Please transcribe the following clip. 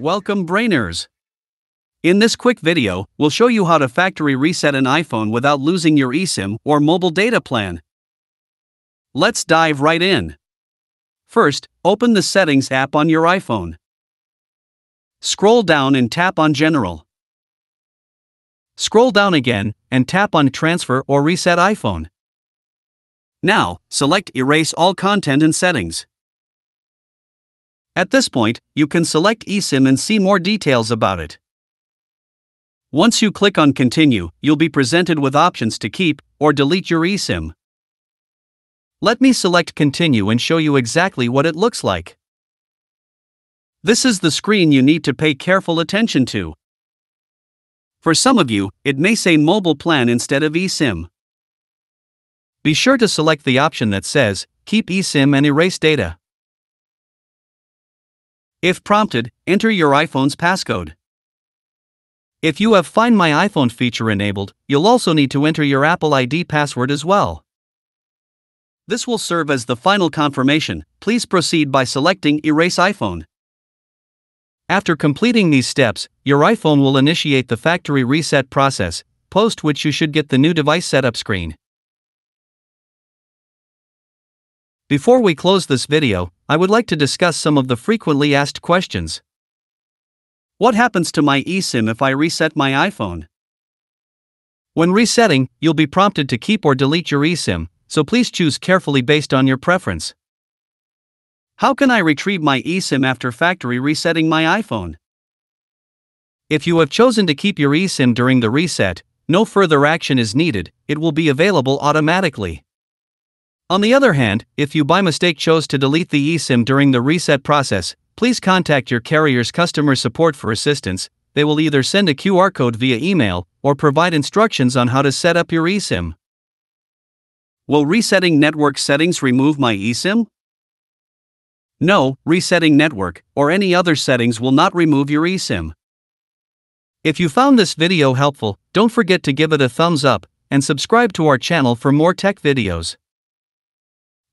Welcome Brainers! In this quick video, we'll show you how to factory reset an iPhone without losing your eSIM or mobile data plan. Let's dive right in. First, open the Settings app on your iPhone. Scroll down and tap on General. Scroll down again and tap on Transfer or Reset iPhone. Now, select Erase all content and settings. At this point, you can select eSIM and see more details about it. Once you click on Continue, you'll be presented with options to keep or delete your eSIM. Let me select Continue and show you exactly what it looks like. This is the screen you need to pay careful attention to. For some of you, it may say Mobile Plan instead of eSIM. Be sure to select the option that says Keep eSIM and Erase Data. If prompted, enter your iPhone's passcode. If you have Find My iPhone feature enabled, you'll also need to enter your Apple ID password as well. This will serve as the final confirmation. Please proceed by selecting Erase iPhone. After completing these steps, your iPhone will initiate the factory reset process, post which you should get the new device setup screen. Before we close this video, I would like to discuss some of the frequently asked questions. What happens to my eSIM if I reset my iPhone? When resetting, you'll be prompted to keep or delete your eSIM, so please choose carefully based on your preference. How can I retrieve my eSIM after factory resetting my iPhone? If you have chosen to keep your eSIM during the reset, no further action is needed, it will be available automatically. On the other hand, if you by mistake chose to delete the eSIM during the reset process, please contact your carrier's customer support for assistance. They will either send a QR code via email or provide instructions on how to set up your eSIM. Will resetting network settings remove my eSIM? No, resetting network or any other settings will not remove your eSIM. If you found this video helpful, don't forget to give it a thumbs up and subscribe to our channel for more tech videos.